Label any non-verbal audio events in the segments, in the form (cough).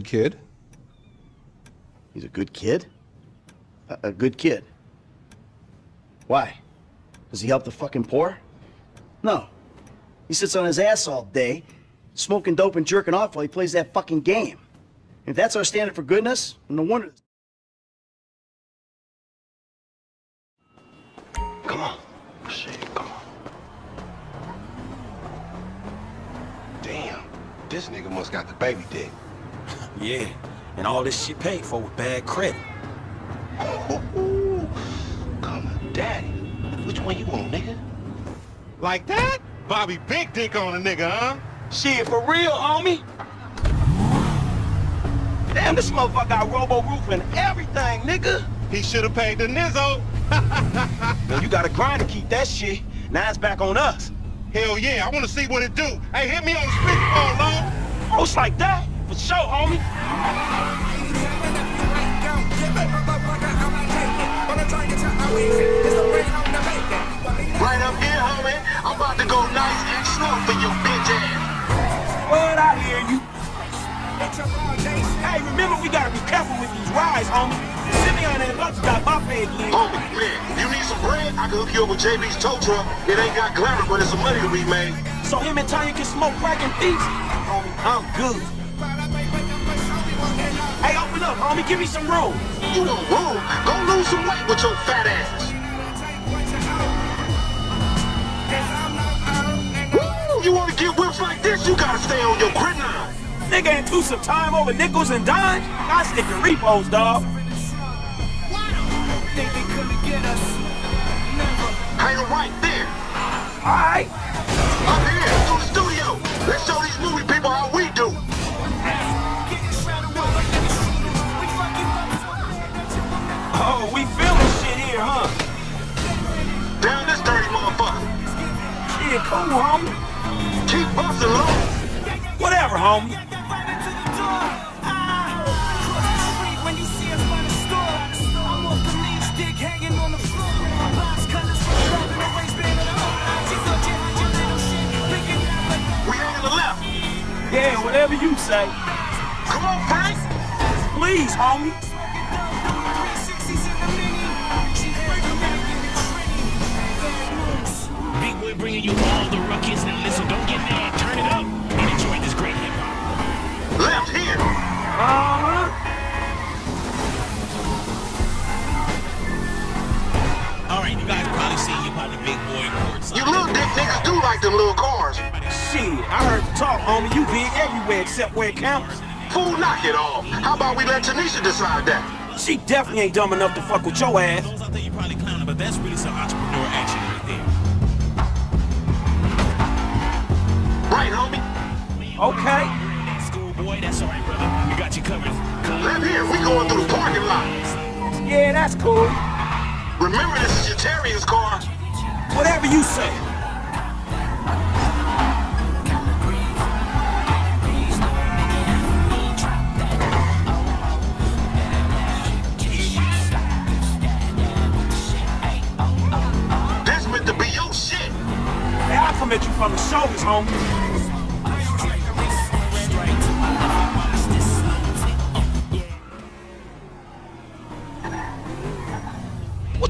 good kid. He's a good kid? A, a good kid? Why? Does he help the fucking poor? No. He sits on his ass all day, smoking dope and jerking off while he plays that fucking game. If that's our standard for goodness, no wonder. Come on. Oh, shit, come on. Damn, this nigga must got the baby dick. Yeah, and all this shit paid for with bad credit. Ooh, come on, daddy. Which one you want, nigga? Like that? Bobby big dick on a nigga, huh? Shit, for real, homie? Damn, this motherfucker got robo roof and everything, nigga. He should have paid the Nizzo. (laughs) Man, you gotta grind to keep that shit. Now it's back on us. Hell yeah, I want to see what it do. Hey, hit me on the speakerphone, long. Most like that? For sure, homie. Right up here, homie. I'm about to go nice and slow for your bitch ass. What I hear you. Hey, remember we gotta be careful with these rides, homie. Simeon and Lutz got my fed. Homie, man, if you need some bread, I can hook you up with JB's tow truck. It ain't got glamour, but it's some money to be made. So him and Tonya can smoke crack and peace? Homie, I'm good. Hey, homie. Give me some room. You want room? Go lose some weight with your fat ass. Woo! You wanna get whips like this, you gotta stay on your grid line. Nigga ain't too some time over nickels and dimes. I stick to repos, dog. Hang 'em right there. Alright. Up here, to the studio. Let's show these movie people how we Oh, we feeling shit here, huh? Down this dirty motherfucker. Shit, cool, homie. Keep busting low. Whatever, homie. We ain't in the left. Yeah, whatever you say. Come on, Frank. Please, homie. Boy bringing you all the ruckus and listen, don't get mad, turn it up and enjoy this great hip hop. Left here. Uh-huh. All right, you guys probably seen you probably big boy courtside. You little dick niggas do like them little cars. Shit, I heard you talk, homie. You big everywhere except where it counts. Fool, knock it off. How about we let Tanisha decide that? She definitely ain't dumb enough to fuck with your ass. Those out there you probably clowning, but that's really some entrepreneur action right homie? Okay. Schoolboy, that's all right, brother. We got you covered. Left here. We going through the parking lot. Yeah, that's cool. Remember, this is your Terrier's car. Whatever you say. This meant to be your shit. Hey, I come at you from the shoulders, homie.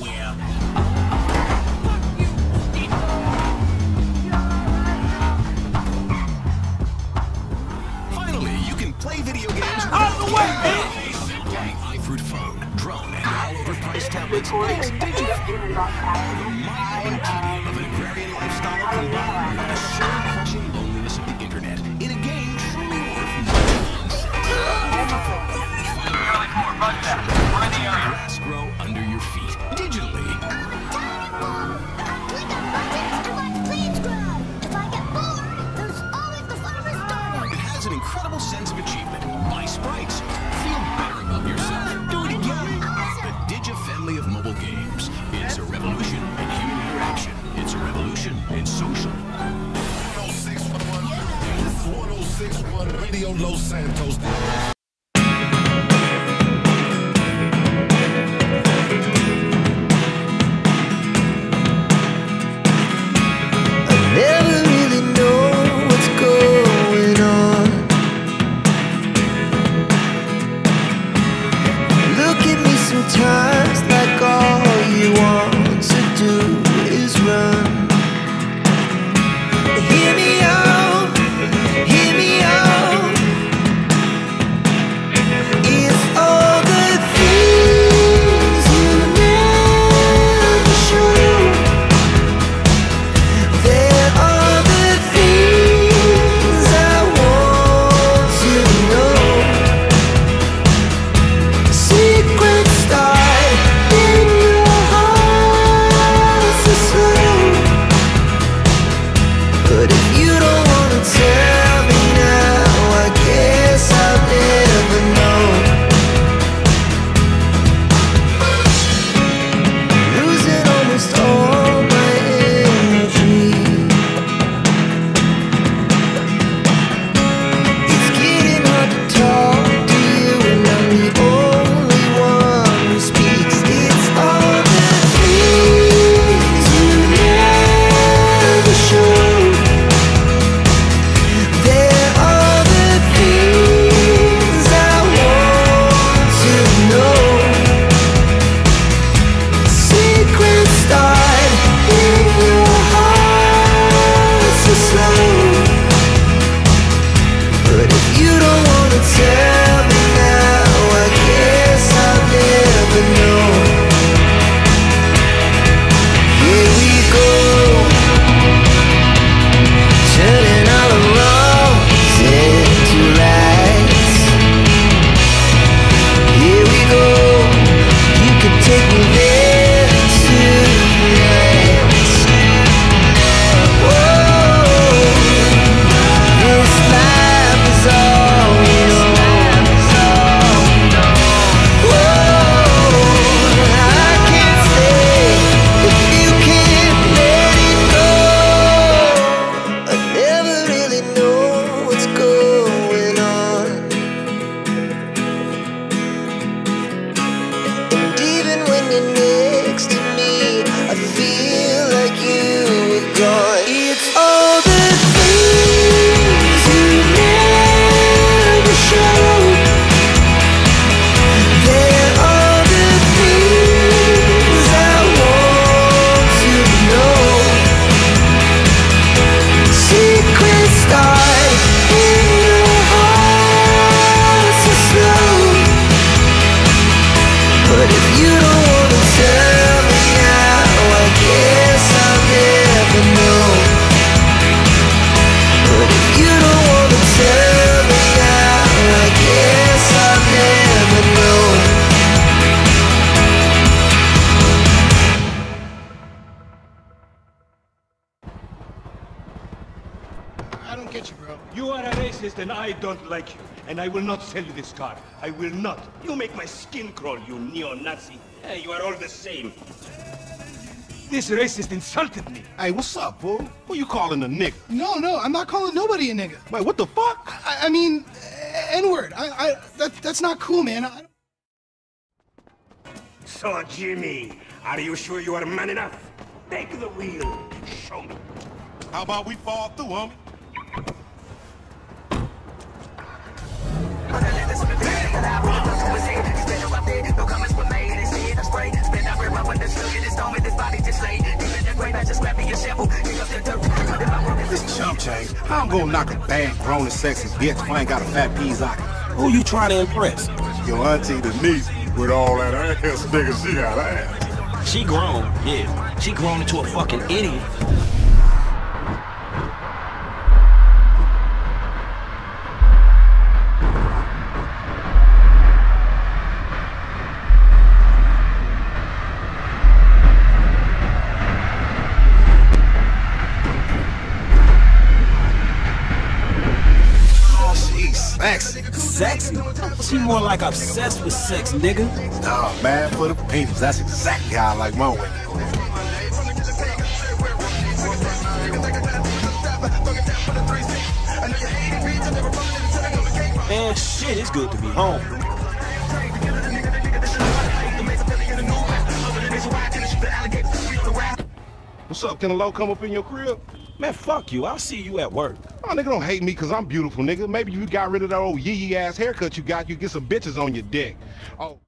nowhere. Finally, you can play video games out of the way, man. iFruit phone, drone, and all overpriced tablets. Thanks, Radio Los Santos. don't like you, and I will not sell you this car. I will not. You make my skin crawl, you neo-Nazi. Hey, you are all the same. This racist insulted me. Hey, what's up, bro? Who you calling a nigga? No, no, I'm not calling nobody a nigga. Wait, what the fuck? I, I mean, N-word. I, I, that, that's not cool, man. I... So, Jimmy, are you sure you are man enough? Take the wheel. Show me. How about we fall through, homie? This chump change, how I'm gonna knock a bad, grown and sexy bitch if I ain't got a fat piece out. Who you trying to impress? Your auntie Denise with all that ass, nigga, she got ass. She grown, yeah. She grown into a fucking idiot. She more like obsessed with sex, nigga. Nah, man for the penis. That's exactly how I like my women. Man, shit, it's good to be home. What's up? Can a low come up in your crib? Man, fuck you. I'll see you at work. Oh, nigga, don't hate me because I'm beautiful, nigga. Maybe you got rid of that old yee yee ass haircut you got, you get some bitches on your dick. Oh.